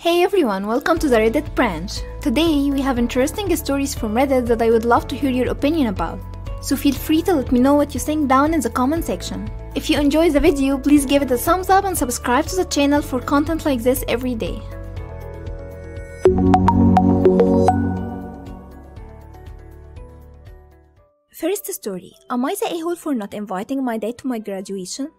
Hey everyone, welcome to the Reddit branch. Today we have interesting stories from Reddit that I would love to hear your opinion about. So feel free to let me know what you think down in the comment section. If you enjoy the video, please give it a thumbs up and subscribe to the channel for content like this every day. First story Am I the a hole for not inviting my dad to my graduation?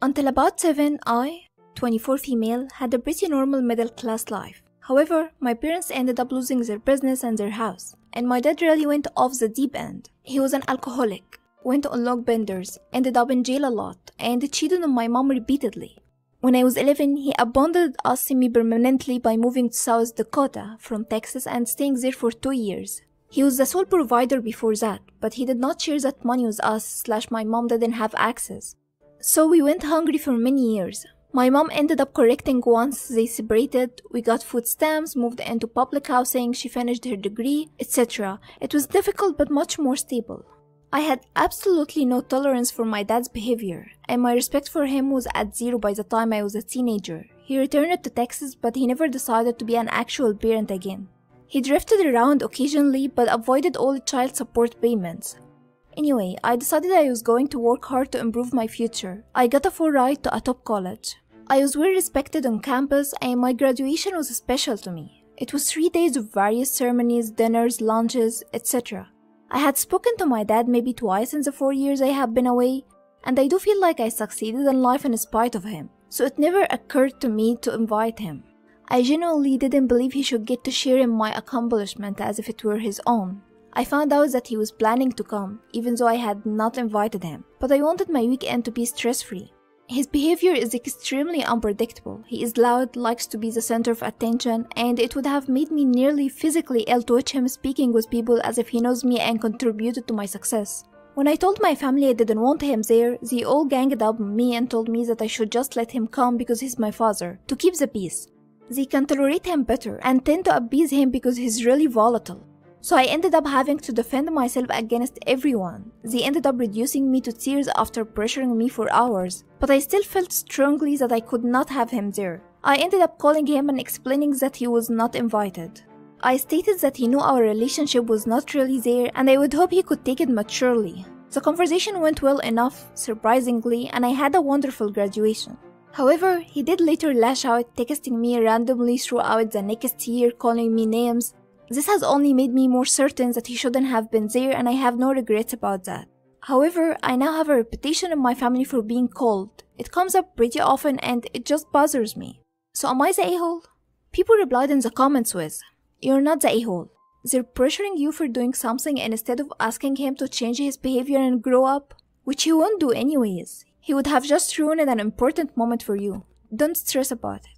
Until about 7, I, 24 female, had a pretty normal middle class life. However, my parents ended up losing their business and their house, and my dad really went off the deep end. He was an alcoholic, went on log benders, ended up in jail a lot, and cheated on my mom repeatedly. When I was 11, he abandoned us semi-permanently by moving to South Dakota from Texas and staying there for two years. He was the sole provider before that, but he did not share that money with us slash my mom didn't have access. So we went hungry for many years. My mom ended up correcting once they separated, we got food stamps, moved into public housing, she finished her degree, etc. It was difficult but much more stable. I had absolutely no tolerance for my dad's behavior, and my respect for him was at zero by the time I was a teenager. He returned to Texas, but he never decided to be an actual parent again. He drifted around occasionally but avoided all child support payments. Anyway, I decided I was going to work hard to improve my future. I got a full ride to a top college. I was well respected on campus and my graduation was special to me. It was three days of various ceremonies, dinners, lunches, etc. I had spoken to my dad maybe twice in the four years I have been away, and I do feel like I succeeded in life in spite of him, so it never occurred to me to invite him. I genuinely didn't believe he should get to share in my accomplishment as if it were his own. I found out that he was planning to come, even though I had not invited him, but I wanted my weekend to be stress free. His behavior is extremely unpredictable. He is loud, likes to be the center of attention, and it would have made me nearly physically ill to watch him speaking with people as if he knows me and contributed to my success. When I told my family I didn't want him there, they all ganged up me and told me that I should just let him come because he's my father, to keep the peace. They can tolerate him better and tend to appease him because he's really volatile. So I ended up having to defend myself against everyone. They ended up reducing me to tears after pressuring me for hours, but I still felt strongly that I could not have him there. I ended up calling him and explaining that he was not invited. I stated that he knew our relationship was not really there and I would hope he could take it maturely. The conversation went well enough, surprisingly, and I had a wonderful graduation. However, he did later lash out, texting me randomly throughout the next year, calling me names, this has only made me more certain that he shouldn't have been there and I have no regrets about that. However, I now have a reputation in my family for being cold. It comes up pretty often and it just bothers me. So am I the a-hole? People replied in the comments with, You're not the a-hole. They're pressuring you for doing something and instead of asking him to change his behavior and grow up, which he won't do anyways. He would have just ruined an important moment for you. Don't stress about it.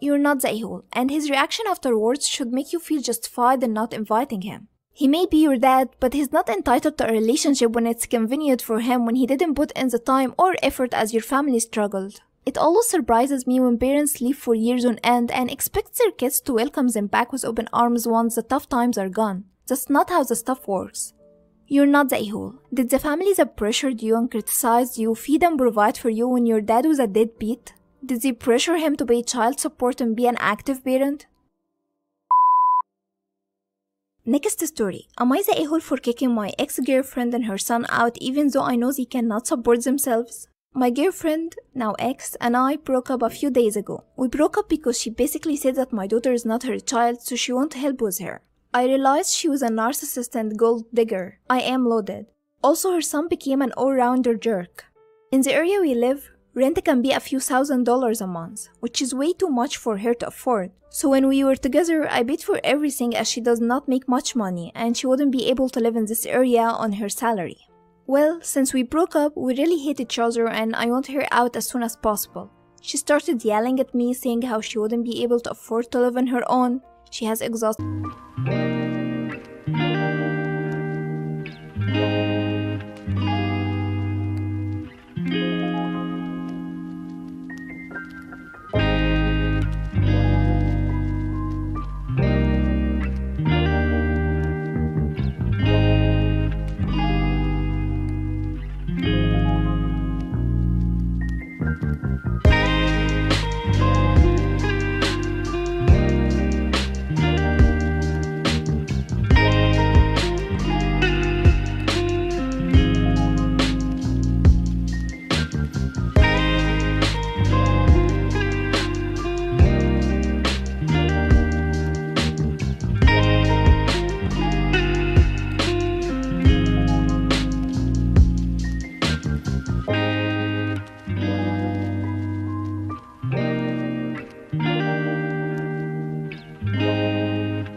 You're not the a-hole, and his reaction afterwards should make you feel justified in not inviting him. He may be your dad, but he's not entitled to a relationship when it's convenient for him when he didn't put in the time or effort as your family struggled. It always surprises me when parents leave for years on end and expect their kids to welcome them back with open arms once the tough times are gone. That's not how the stuff works. You're not the a-hole. Did the family that pressured you and criticized you feed and provide for you when your dad was a deadbeat? Did they pressure him to pay child support and be an active parent? Next story. Am I the a-hole for kicking my ex-girlfriend and her son out even though I know they cannot support themselves? My girlfriend, now ex, and I broke up a few days ago. We broke up because she basically said that my daughter is not her child, so she won't help with her. I realized she was a narcissist and gold digger. I am loaded. Also, her son became an all-rounder jerk. In the area we live, Rent can be a few thousand dollars a month, which is way too much for her to afford. So when we were together, I paid for everything as she does not make much money and she wouldn't be able to live in this area on her salary. Well, since we broke up, we really hate each other and I want her out as soon as possible. She started yelling at me saying how she wouldn't be able to afford to live on her own. She has exhausted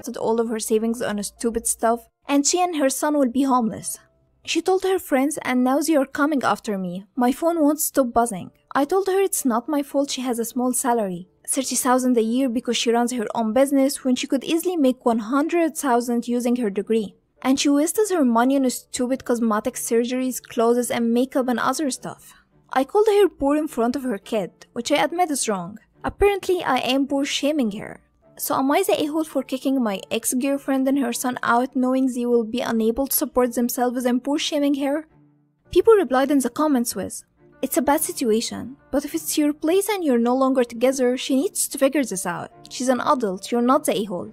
invested all of her savings on a stupid stuff, and she and her son will be homeless. She told her friends, and now they are coming after me. My phone won't stop buzzing. I told her it's not my fault she has a small salary, 30,000 a year because she runs her own business when she could easily make 100,000 using her degree. And she wastes her money on stupid cosmetic surgeries, clothes, and makeup and other stuff. I called her poor in front of her kid, which I admit is wrong. Apparently, I am poor shaming her. So um, am I the a-hole for kicking my ex-girlfriend and her son out knowing they will be unable to support themselves and poor shaming her? People replied in the comments with, It's a bad situation, but if it's your place and you're no longer together, she needs to figure this out. She's an adult, you're not the a-hole.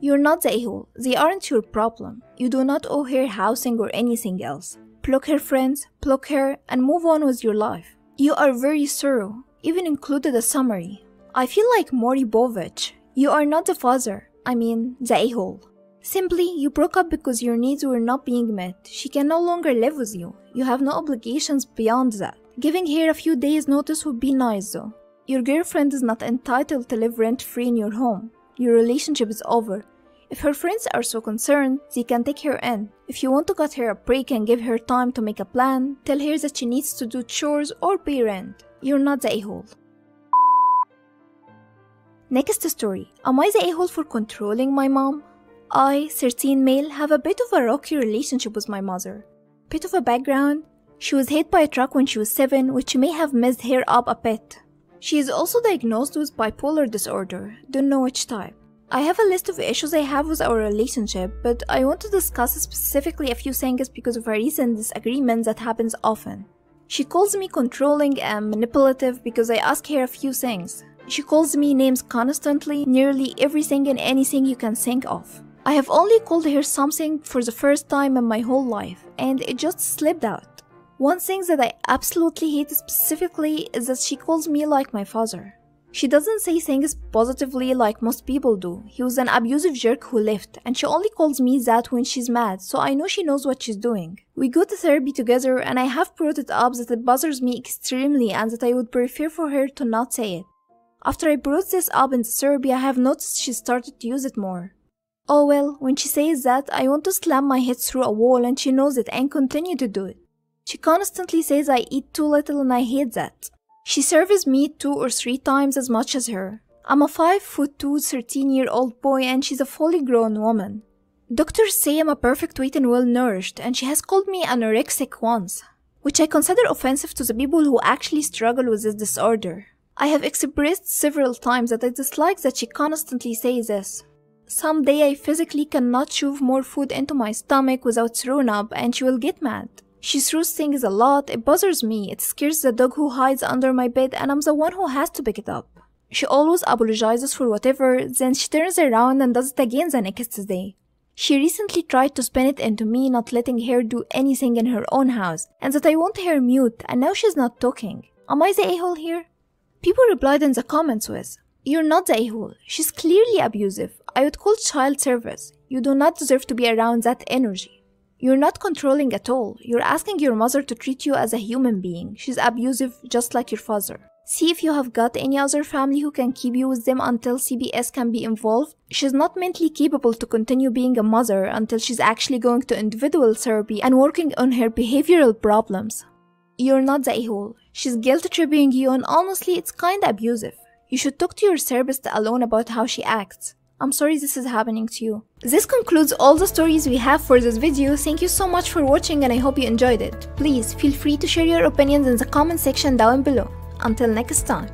You're not the a-hole, they aren't your problem. You do not owe her housing or anything else. Block her friends, block her, and move on with your life. You are very thorough, even included a summary. I feel like Maury Povich. You are not the father, I mean, the a-hole. Simply, you broke up because your needs were not being met. She can no longer live with you. You have no obligations beyond that. Giving her a few days' notice would be nice though. Your girlfriend is not entitled to live rent free in your home. Your relationship is over. If her friends are so concerned, they can take her in. If you want to cut her a break and give her time to make a plan, tell her that she needs to do chores or pay rent. You're not the a-hole. Next story. Am I the a-hole for controlling my mom? I, 13 male, have a bit of a rocky relationship with my mother. Bit of a background. She was hit by a truck when she was 7, which may have messed her up a bit. She is also diagnosed with bipolar disorder, don't know which type. I have a list of issues I have with our relationship, but I want to discuss specifically a few things because of a recent disagreement that happens often. She calls me controlling and manipulative because I ask her a few things. She calls me names constantly, nearly everything and anything you can think of. I have only called her something for the first time in my whole life, and it just slipped out. One thing that I absolutely hate specifically is that she calls me like my father. She doesn't say things positively like most people do. He was an abusive jerk who left, and she only calls me that when she's mad, so I know she knows what she's doing. We go to therapy together, and I have brought it up that it bothers me extremely and that I would prefer for her to not say it. After I brought this up in Serbia, I have noticed she started to use it more. Oh well, when she says that, I want to slam my head through a wall and she knows it and continue to do it. She constantly says I eat too little and I hate that. She serves me two or three times as much as her. I'm a 5 foot 2, 13 year old boy and she's a fully grown woman. Doctors say I'm a perfect weight and well nourished, and she has called me anorexic once, which I consider offensive to the people who actually struggle with this disorder. I have expressed several times that I dislike that she constantly says this. Someday I physically cannot shove more food into my stomach without throwing up and she will get mad. She throws things a lot, it bothers me, it scares the dog who hides under my bed and I'm the one who has to pick it up. She always apologizes for whatever, then she turns around and does it again the next day. She recently tried to spin it into me not letting her do anything in her own house, and that I want her mute, and now she's not talking. Am I the a-hole here? People replied in the comments with, You're not the a-hole. She's clearly abusive. I would call child service. You do not deserve to be around that energy. You're not controlling at all. You're asking your mother to treat you as a human being. She's abusive just like your father. See if you have got any other family who can keep you with them until CPS can be involved. She's not mentally capable to continue being a mother until she's actually going to individual therapy and working on her behavioral problems. You're not the a-hole. She's guilt tripping you and honestly it's kinda abusive. You should talk to your therapist alone about how she acts. I'm sorry this is happening to you. This concludes all the stories we have for this video. Thank you so much for watching and I hope you enjoyed it. Please feel free to share your opinions in the comment section down below. Until next time.